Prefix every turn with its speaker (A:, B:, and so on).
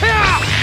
A: 嘿呀